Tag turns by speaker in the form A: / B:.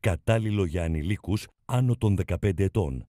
A: κατάλληλο για ανηλίκους άνω των 15 ετών.